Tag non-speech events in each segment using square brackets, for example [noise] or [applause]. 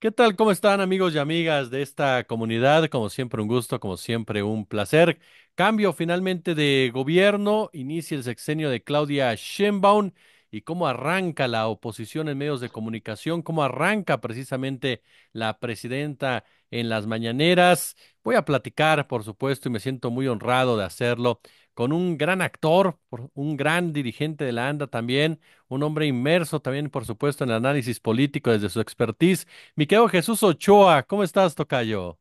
¿Qué tal? ¿Cómo están amigos y amigas de esta comunidad? Como siempre un gusto, como siempre un placer. Cambio finalmente de gobierno, inicia el sexenio de Claudia Sheinbaum y cómo arranca la oposición en medios de comunicación, cómo arranca precisamente la presidenta en las mañaneras. Voy a platicar, por supuesto, y me siento muy honrado de hacerlo con un gran actor, un gran dirigente de la ANDA también, un hombre inmerso también, por supuesto, en el análisis político desde su expertise. Mi querido Jesús Ochoa, ¿cómo estás, tocayo?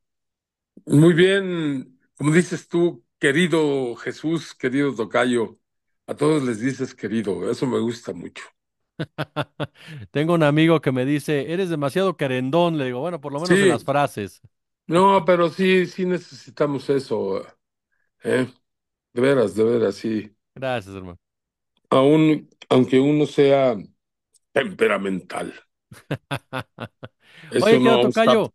Muy bien, como dices tú, querido Jesús, querido Tocayo, a todos les dices querido, eso me gusta mucho. [laughs] Tengo un amigo que me dice, eres demasiado querendón. Le digo, bueno, por lo menos en las frases. no, pero sí, sí necesitamos eso, ¿eh? De veras, de veras, sí. Gracias, hermano. Aún, aunque uno sea temperamental, [laughs] Oye, querido no tocayo,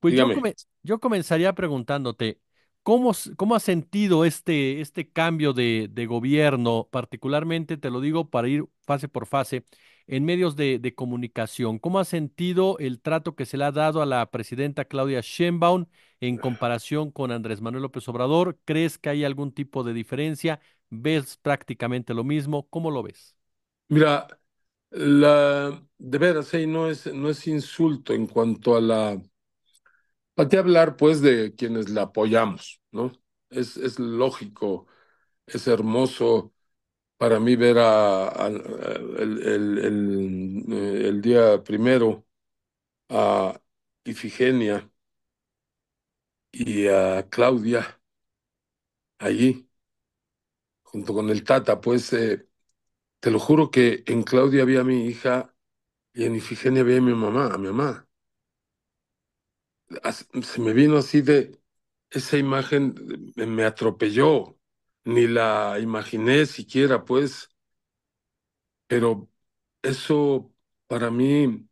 pues yo, dígame. come- yo comenzaría preguntándote, ¿cómo, s- cómo has sentido este, este cambio de, de gobierno, particularmente, te lo digo, para ir fase por fase, en medios de, de comunicación? ¿Cómo has sentido el trato que se le ha dado a la presidenta Claudia Sheinbaum en comparación con Andrés Manuel López Obrador? ¿Crees que hay algún tipo de diferencia? ¿Ves prácticamente lo mismo? ¿Cómo lo ves? Mira, la, de veras. No es, no es insulto en cuanto a la ¿Para qué hablar, pues, de quienes la apoyamos, ¿no? Es, es lógico, es hermoso para mí ver a, eh, el día primero a Ifigenia y a Claudia allí, junto con el Tata, pues, eh, te lo juro que en Claudia había a mi hija y en Ifigenia había a mi mamá, a mi mamá. Se me vino así de esa imagen, me atropelló, ni la imaginé siquiera, pues, pero eso para mí,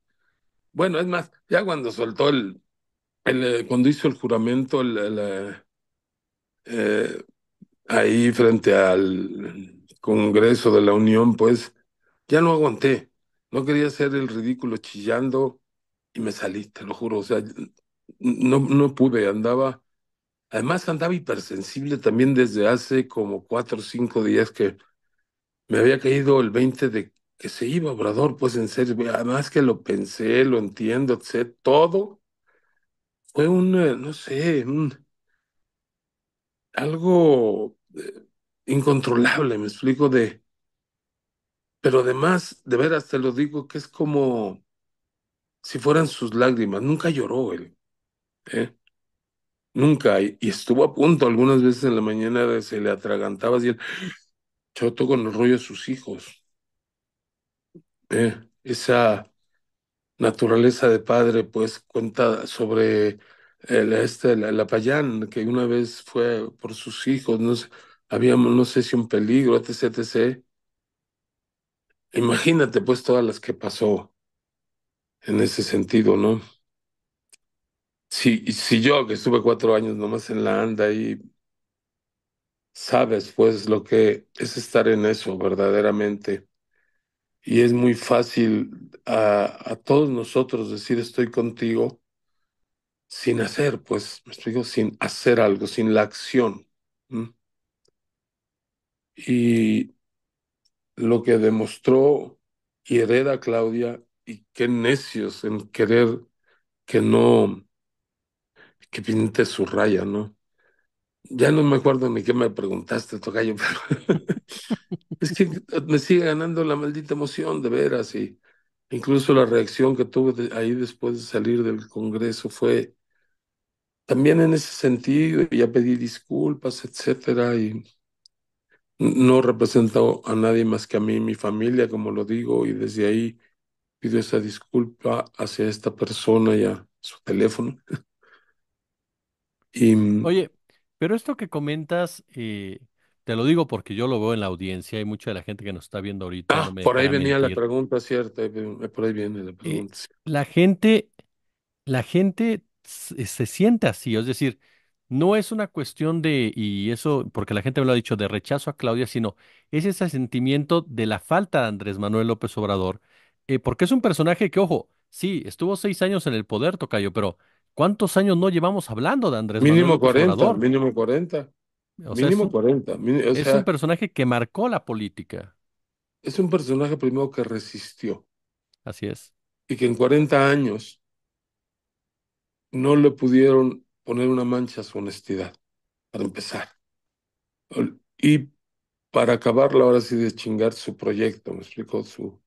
bueno, es más, ya cuando soltó el, el, eh, cuando hizo el juramento, el, eh, eh, ahí frente al Congreso de la Unión, pues, ya no aguanté, no quería hacer el ridículo chillando y me salí, te lo juro, o sea, no, no pude, andaba. Además andaba hipersensible también desde hace como cuatro o cinco días que me había caído el 20 de que se iba Obrador, pues en serio, además que lo pensé, lo entiendo, sé todo, fue un, eh, no sé, un, algo eh, incontrolable, me explico de, pero además, de veras te lo digo, que es como si fueran sus lágrimas, nunca lloró él, ¿eh? Nunca, y, y estuvo a punto algunas veces en la mañana se le atragantaba así el choto con el rollo de sus hijos. eh, esa naturaleza de padre, pues cuenta sobre el, este, la, la Payán, que una vez fue por sus hijos, no no sé si un peligro, etc, etc. Imagínate pues todas las que pasó en ese sentido, ¿no? Si, si yo, que estuve cuatro años nomás en la ANDA y sabes pues lo que es estar en eso verdaderamente. Y es muy fácil a, a todos nosotros decir estoy contigo sin hacer, pues, me explico, sin hacer algo, sin la acción. Y lo que demostró y hereda Claudia, y qué necios en querer que no, que pinte su raya, ¿no? Ya no me acuerdo ni qué me preguntaste, tocayo, [laughs] pero es que me sigue ganando la maldita emoción, de veras, y incluso la reacción que tuve ahí después de salir del Congreso fue también en ese sentido, ya pedí disculpas, etcétera, y No represento a nadie más que a mí y mi familia, como lo digo, y desde ahí pido esa disculpa hacia esta persona y a su teléfono. Y mm, Oye, pero esto que comentas, eh, te lo digo porque yo lo veo en la audiencia, hay mucha de la gente que nos está viendo ahorita, no ah, me por ahí dejará venía la mentir. pregunta, ahí ven- por ahí viene la Eh, pregunta. sí. la gente la gente se, se siente así, es decir, no es una cuestión de, y eso, porque la gente me lo ha dicho, de rechazo a Claudia, sino es ese sentimiento de la falta de Andrés Manuel López Obrador, eh, porque es un personaje que, ojo, Sí, estuvo seis años en el poder, tocayo, pero ¿cuántos años no llevamos hablando de Andrés Manuel Mínimo López 40, Obrador? mínimo 40, O sea, es mínimo un, 40. mini- o es un personaje que marcó la política. es un personaje primero que resistió Así es. y que en 40 años no le pudieron poner una mancha a su honestidad, para empezar. Y para acabarla ahora sí de chingar su proyecto, me explico, su...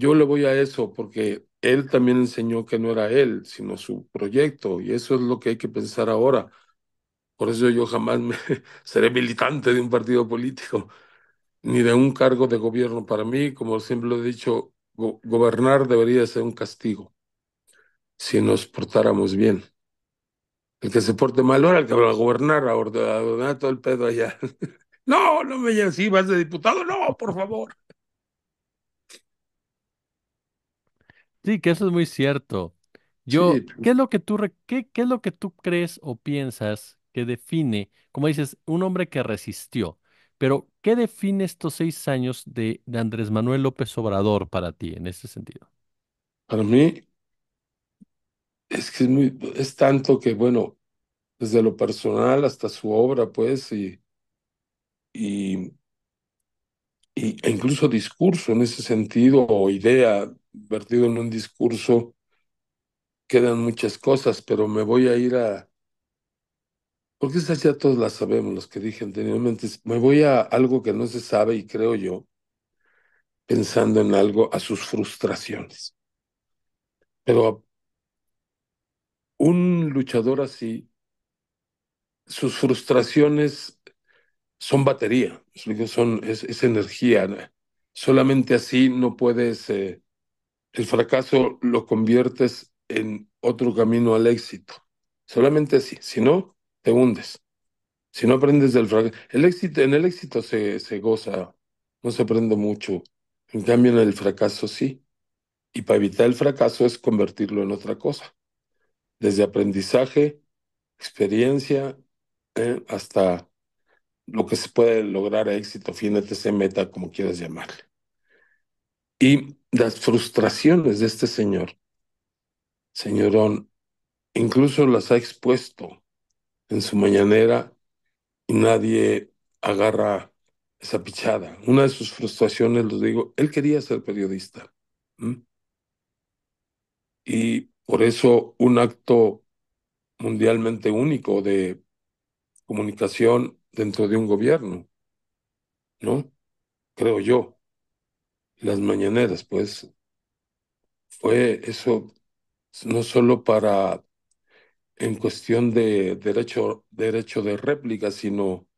Yo le voy a eso porque él también enseñó que no era él, sino su proyecto, y eso es lo que hay que pensar ahora. Por eso yo jamás me [laughs] seré militante de un partido político, ni de un cargo de gobierno. Para mí, como siempre lo he dicho, go- gobernar debería ser un castigo, si nos portáramos bien. El que se porte mal, ahora el que va a gobernar, a ordenar, todo el pedo allá. [laughs] No, no me llames así, vas de diputado, no, por favor. Sí, que eso es muy cierto. Sí, Yo, ¿qué es lo que tú, re- qué, qué es lo que tú crees o piensas que define, como dices, un hombre que resistió? Pero, ¿qué define estos seis años de, de Andrés Manuel López Obrador para ti en ese sentido? para mí es que es muy, es tanto que, bueno, desde lo personal hasta su obra, pues, y, y, y- e incluso discurso en ese sentido, o idea vertido en un discurso, quedan muchas cosas, pero me voy a ir a, porque esas ya todos las sabemos, los que dije anteriormente, me voy a algo que no se sabe y creo yo, pensando en algo, a sus frustraciones. Pero un luchador así, sus frustraciones son batería, son, es, energía. Solamente así no puedes, eh, el fracaso lo conviertes en otro camino al éxito. Solamente así, si no, te hundes. Si no aprendes del fracaso, el éxito, en el éxito se, se goza, no se aprende mucho. En cambio, en el fracaso sí. Y para evitar el fracaso es convertirlo en otra cosa. Desde aprendizaje, experiencia, eh, hasta lo que se puede lograr a éxito, fin, etc., meta, como quieras llamarle. Y las frustraciones de este señor, señorón, incluso las ha expuesto en su mañanera y nadie agarra esa pichada. Una de sus frustraciones, lo digo, él quería ser periodista. Y por eso un acto mundialmente único de comunicación dentro de un gobierno, ¿no? Creo yo. Las mañaneras, pues, fue eso no solo para en cuestión de derecho, derecho de réplica, sino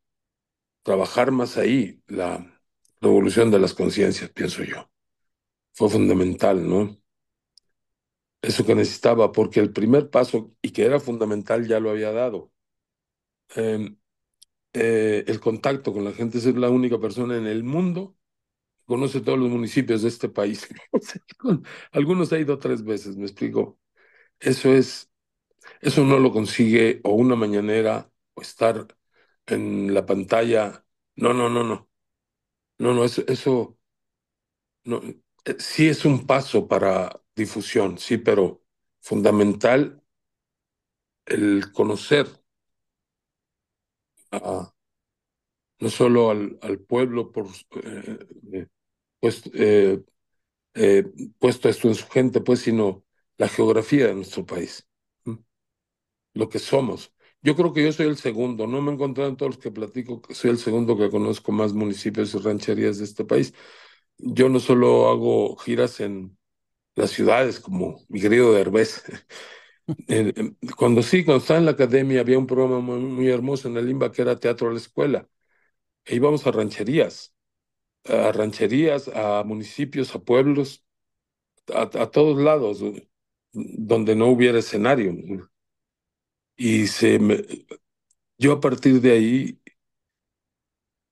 trabajar más ahí, la revolución de las conciencias, pienso yo. Fue fundamental, ¿no? Eso que necesitaba, porque el primer paso, y que era fundamental, ya lo había dado. Eh, eh, el contacto con la gente es la única persona en el mundo conoce todos los municipios de este país. [laughs] Algunos ha ido tres veces, me explico. Eso es Eso no lo consigue o una mañanera o estar en la pantalla. No, no, no, no. No, no, eso, eso eh, sí es un paso para difusión, sí, pero fundamental el conocer a, no solo al, al pueblo por eh, pues, eh, eh, puesto esto en su gente, pues, sino la geografía de nuestro país. lo que somos. Yo creo que yo soy el segundo, no me he encontrado en todos los que platico, que soy el segundo que conozco más municipios y rancherías de este país. Yo no solo hago giras en las ciudades, como mi querido Derbez. [laughs] Cuando sí, cuando estaba en la academia, había un programa muy, hermoso en el Limba que era Teatro a la Escuela. E íbamos a rancherías, a rancherías, a municipios, a pueblos, a, todos lados, donde no hubiera escenario. Y se me, yo a partir de ahí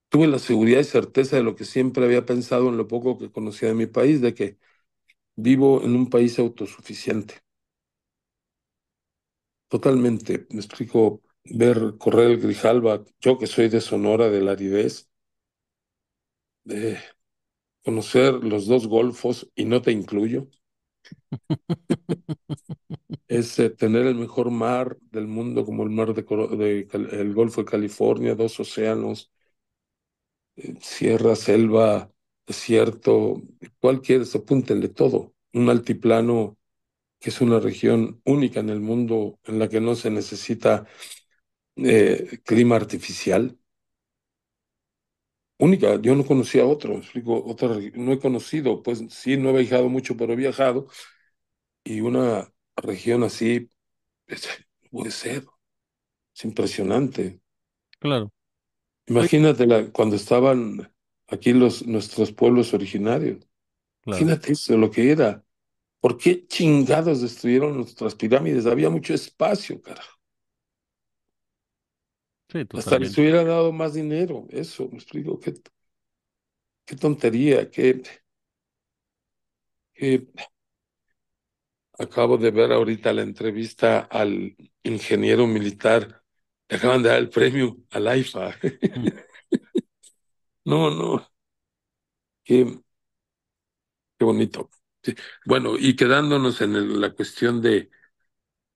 tuve la seguridad y certeza de lo que siempre había pensado en lo poco que conocía de mi país, de que vivo en un país autosuficiente. Totalmente, me explico, ver correr el Grijalba, yo que soy de Sonora, de la aridez, de conocer los dos golfos, y no te incluyo, [laughs] Es eh, tener el mejor mar del mundo como el mar de, el Golfo de California, dos océanos, eh, sierra, selva, desierto, ¿cuál quieres? Apúntenle todo. Un altiplano que es una región única en el mundo en la que no se necesita eh, clima artificial. Única, yo no conocía otro, explico, otra, no he conocido, pues sí, no he viajado mucho, pero he viajado, y una región así, es- puede ser, es impresionante. Claro. Imagínate la- cuando estaban aquí los, nuestros pueblos originarios, claro. imagínate eso, lo que era. ¿Por qué chingados destruyeron nuestras pirámides? Había mucho espacio, carajo. Sí, Hasta les hubiera dado más dinero, eso, me explico, qué, qué tontería, qué, qué Acabo de ver ahorita la entrevista al ingeniero militar. Le acaban de dar el premio al AIFA. [laughs] No, no, qué, qué bonito. Sí. Bueno, y quedándonos en el- la cuestión de,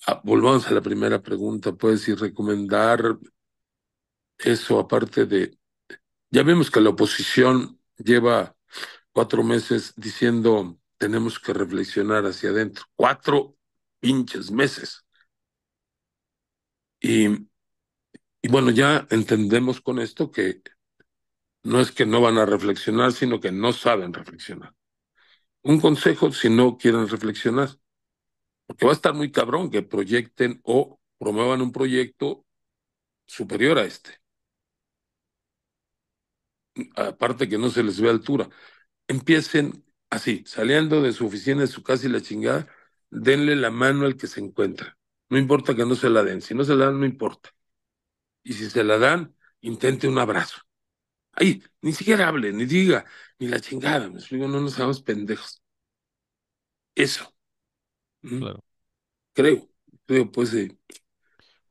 ah, volvamos a la primera pregunta, pues, y recomendar eso, aparte de, ya vemos que la oposición lleva cuatro meses diciendo tenemos que reflexionar hacia adentro. Cuatro pinches meses. Y, y bueno, ya entendemos con esto que No es que no van a reflexionar, sino que no saben reflexionar. Un consejo si no quieren reflexionar, porque va a estar muy cabrón que proyecten o promuevan un proyecto superior a este. Aparte que no se les ve altura. Empiecen así, saliendo de su oficina, de su casa y la chingada, denle la mano al que se encuentra. No importa que no se la den. Si no se la dan, no importa. Y si se la dan, intente un abrazo. Ahí, ni siquiera hable, ni diga, ni la chingada. Me explico, no nos hagamos pendejos. Eso. ¿Mm? Claro. Creo, creo, pues, eh,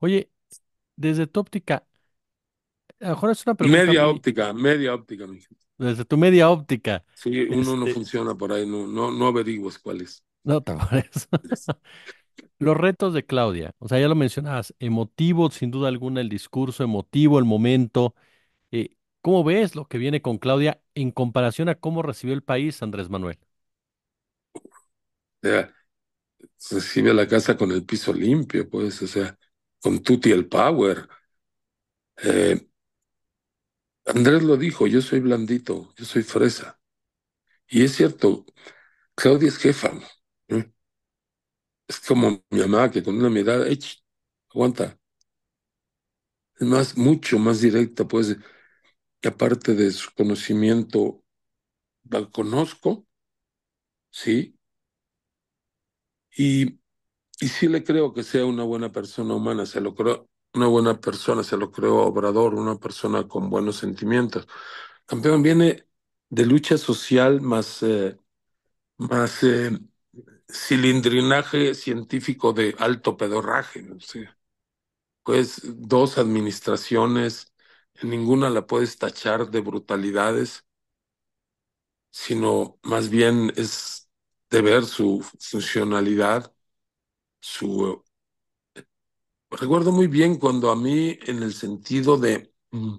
Oye, desde tu óptica, a lo mejor es una pregunta media muy, óptica, media óptica, mi gente. desde tu media óptica, Sí, uno no este, funciona por ahí, no, no, no averiguas cuál es. no te parece. Los retos de Claudia, o sea, ya lo mencionabas, emotivo, sin duda alguna, el discurso emotivo, el momento. eh, ¿cómo ves lo que viene con Claudia en comparación a cómo recibió el país Andrés Manuel? O sea, recibe la casa con el piso limpio, pues, o sea, con tutti el power. Eh, Andrés lo dijo, yo soy blandito, yo soy fresa. Y es cierto, Claudia es jefa. ¿Eh? Es como mi mamá, que con una mirada, "Ech, aguanta. Es más, mucho más directa, pues, y aparte de su conocimiento, la conozco, sí, y Y sí le creo que sea una buena persona humana, se lo creo, una buena persona, se lo creo a Obrador, una persona con buenos sentimientos. Campeón viene de lucha social más, eh, más eh, cilindrinaje científico de alto pedorraje, ¿no? Sí. Pues dos administraciones, ninguna la puedes tachar de brutalidades, sino más bien es de ver su funcionalidad, su Recuerdo muy bien cuando a mí, en el sentido de mm,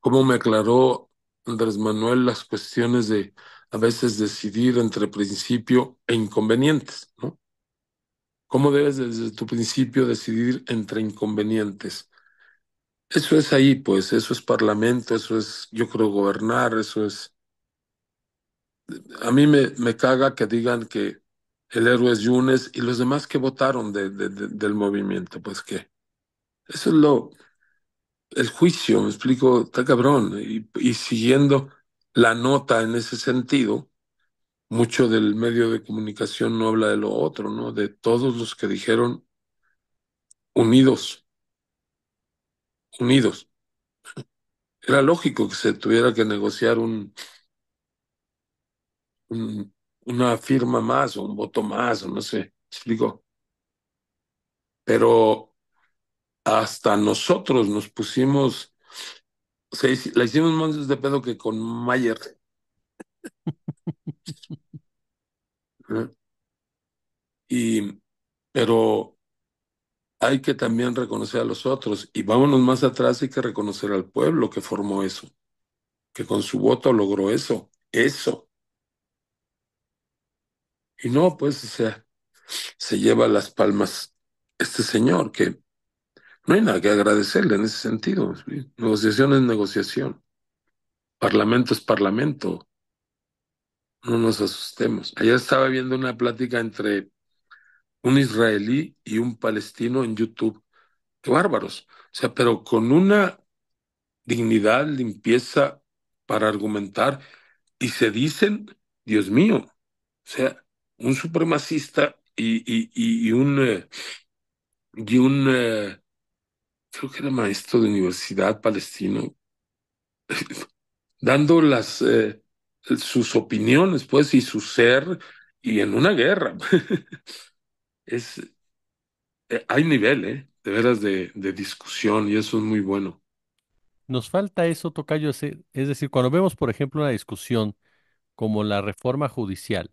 cómo me aclaró Andrés Manuel las cuestiones de a veces decidir entre principio e inconvenientes, ¿no? ¿Cómo debes desde tu principio decidir entre inconvenientes? Eso es ahí, pues, eso es parlamento, eso es, yo creo, gobernar, eso es... A mí me, me caga que digan que el héroe es Yunes y los demás que votaron de, de- de- del movimiento, pues que eso es lo, el juicio, me explico, está cabrón. Y, y siguiendo la nota en ese sentido, mucho del medio de comunicación no habla de lo otro, ¿no? De todos los que dijeron unidos, unidos. Era lógico que se tuviera que negociar un, un- una firma más o un voto más, o no sé, ¿me explico. Pero hasta nosotros nos pusimos, o sea, la hicimos más de pedo que con Mayer. [laughs] Y, pero hay que también reconocer a los otros. Y vámonos más atrás, hay que reconocer al pueblo que formó eso, que con su voto logró eso, eso. Y no, pues, o sea, se lleva las palmas este señor, que no hay nada que agradecerle en ese sentido. Negociación es negociación. Parlamento es parlamento. No nos asustemos. Ayer estaba viendo una plática entre un israelí y un palestino en YouTube. Qué bárbaros. O sea, pero con una dignidad, limpieza para argumentar y se dicen, Dios mío, o sea, un supremacista y, y, y, un, eh, y un eh, creo que era maestro de universidad palestino, [laughs] dando las eh, sus opiniones, pues, y su ser, y en una guerra. [laughs] es, eh, hay nivel, ¿eh? De veras de, de discusión, y eso es muy bueno. Nos falta eso, tocayo, es decir, cuando vemos, por ejemplo, una discusión como la reforma judicial,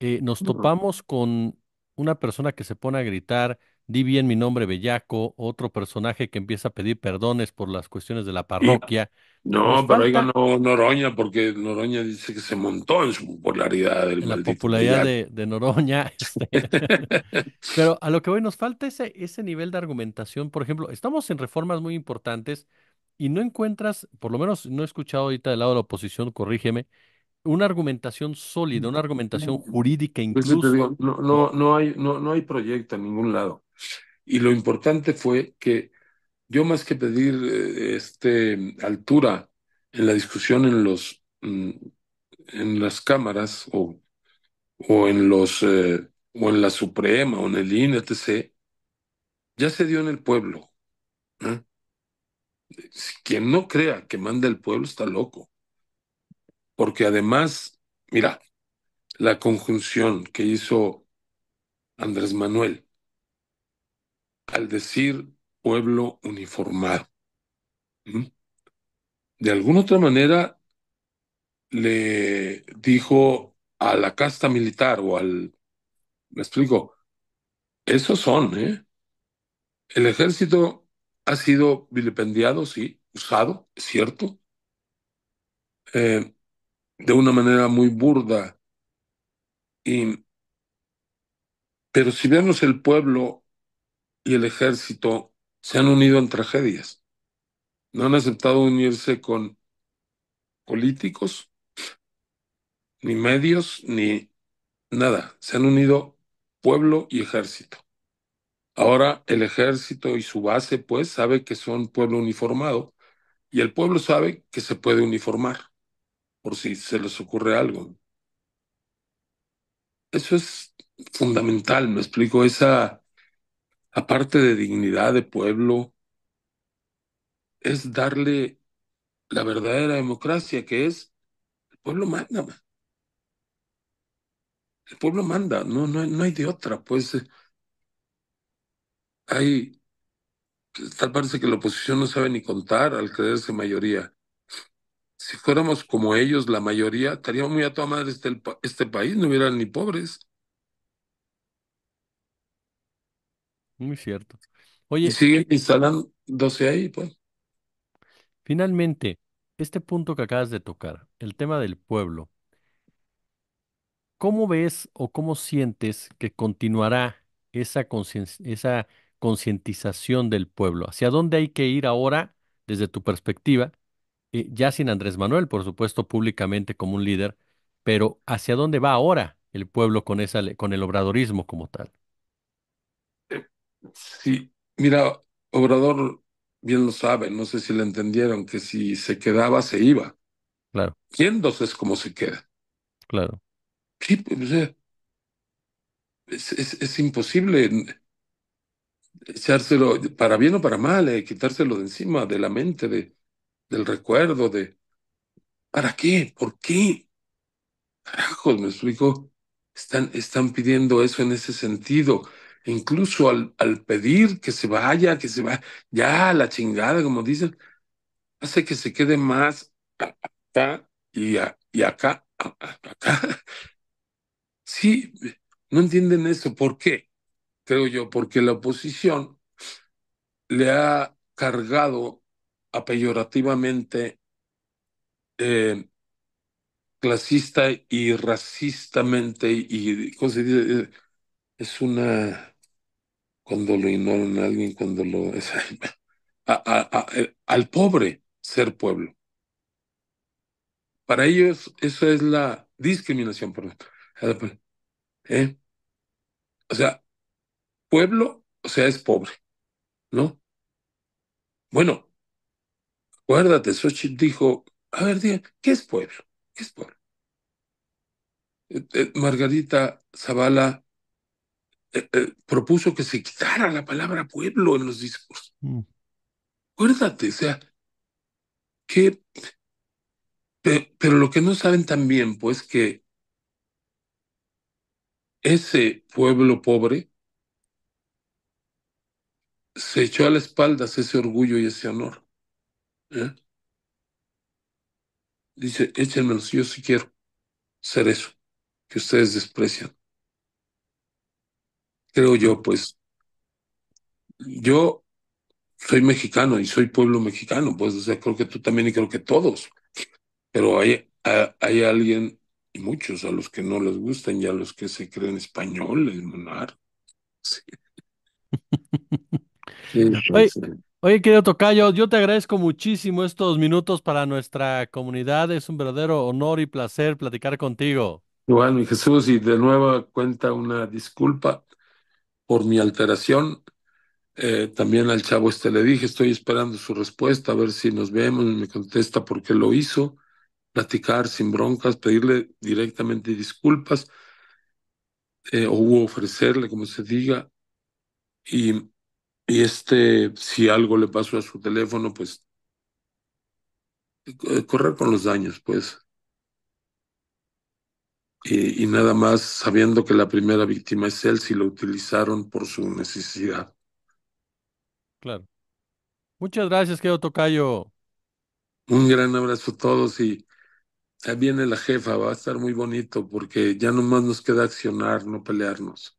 eh, nos No, topamos con una persona que se pone a gritar, di bien mi nombre bellaco, otro personaje que empieza a pedir perdones por las cuestiones de la y, parroquia. Nos no, pero oiga, falta no, Noroña, porque Noroña dice que se montó en su popularidad el la maldito popularidad bellaco. de, de Noroña, [laughs] este, [laughs] pero a lo que voy, nos falta ese, ese nivel de argumentación. Por ejemplo, estamos en reformas muy importantes y no encuentras, por lo menos no he escuchado ahorita del lado de la oposición, corrígeme, una argumentación sólida, una argumentación jurídica Pues incluso. digo, no, ¿no? no, hay, no, no hay proyecto en ningún lado. Y lo importante fue que yo más que pedir eh, este altura en la discusión en los mm, en las cámaras o, o en los eh, o en la Suprema o en el INE, etc., ya se dio en el pueblo. ¿eh? Quien no crea que manda el pueblo está loco. Porque además, mira, la conjunción que hizo Andrés Manuel al decir pueblo uniformado, de alguna otra manera le dijo a la casta militar o al, me explico, esos son, ¿eh? El ejército ha sido vilipendiado, sí, usado, es cierto, eh, de una manera muy burda, y, pero si vemos el pueblo y el ejército se han unido en tragedias, no han aceptado unirse con políticos, ni medios, ni nada, se han unido pueblo y ejército. Ahora el ejército y su base, pues, sabe que son pueblo uniformado y el pueblo sabe que se puede uniformar por si se les ocurre algo. Eso es fundamental, me explico, esa aparte de dignidad de pueblo, es darle la verdadera democracia, que es el pueblo manda, man. el pueblo manda, no, no, no hay de otra, pues eh, hay, tal parece que la oposición no sabe ni contar al creerse mayoría. Si fuéramos como ellos, la mayoría, estaríamos muy a toda madre este, este país, no hubiera ni pobres. Muy cierto. Y Oye, siguen instalándose ahí, pues. finalmente, este punto que acabas de tocar, el tema del pueblo, ¿cómo ves o cómo sientes que continuará esa esa concientización del pueblo? ¿Hacia dónde hay que ir ahora, desde tu perspectiva? Eh, ya sin Andrés Manuel, por supuesto, públicamente como un líder, pero ¿hacia dónde va ahora el pueblo con esa, con el obradorismo como tal? Eh, Sí, mira, Obrador bien lo sabe, no sé si le entendieron, que si se quedaba, se iba. Claro, Yéndose es como se queda. claro. Sí, pues, o sea, es, es, es imposible echárselo, para bien o para mal, eh, quitárselo de encima, de la mente, de, del recuerdo, de ¿para qué? ¿Por qué? Carajos, me explico. Están, están pidiendo eso en ese sentido. Incluso al, al pedir que se vaya, que se vaya, ya la chingada, como dicen, hace que se quede más acá y, acá, acá. [laughs] Sí, No entienden eso. ¿Por qué? Creo yo, porque la oposición le ha cargado a peyorativamente eh, clasista y racistamente y, ¿cómo se dice? Eh, Es una, cuando lo ignoran a alguien, cuando lo... [laughs] Eh, al pobre ser pueblo. Para ellos eso es la discriminación, perdón. ¿Eh? O sea, pueblo, o sea, es pobre, ¿no? Bueno, acuérdate, Xochitl dijo, a ver, ¿qué es pueblo? ¿Qué es pueblo? Eh, eh, Margarita Zavala eh, propuso que se quitara la palabra pueblo en los discursos. Mm, Acuérdate, o sea, que, pe- pero lo que no saben también, pues, que ese pueblo pobre se echó a las espaldas ese orgullo y ese honor. ¿Eh? Dice, échenmelos, yo sí quiero ser eso, que ustedes desprecian. Creo yo, pues, yo soy mexicano y soy pueblo mexicano, pues, o sea, creo que tú también y creo que todos, pero hay, a- hay alguien, y muchos, a los que no les gustan y a los que se creen españoles, monar. Sí, sí, Oye, pues, eh, oye, querido Tocayo, yo te agradezco muchísimo estos minutos para nuestra comunidad. Es un verdadero honor y placer platicar contigo. igual, mi Jesús, y de nueva cuenta una disculpa por mi alteración. Eh, también al chavo este le dije, estoy esperando su respuesta, a ver si nos vemos, me contesta por qué lo hizo, platicar sin broncas, pedirle directamente disculpas eh, o ofrecerle, como se diga, y, y este, si algo le pasó a su teléfono, pues eh, correr con los daños, pues, y, y nada más sabiendo que la primera víctima es él, si lo utilizaron por su necesidad. Claro. Muchas gracias, querido Tocayo. Un gran abrazo a todos y ahí viene la jefa, va a estar muy bonito porque ya nomás nos queda accionar, no pelearnos.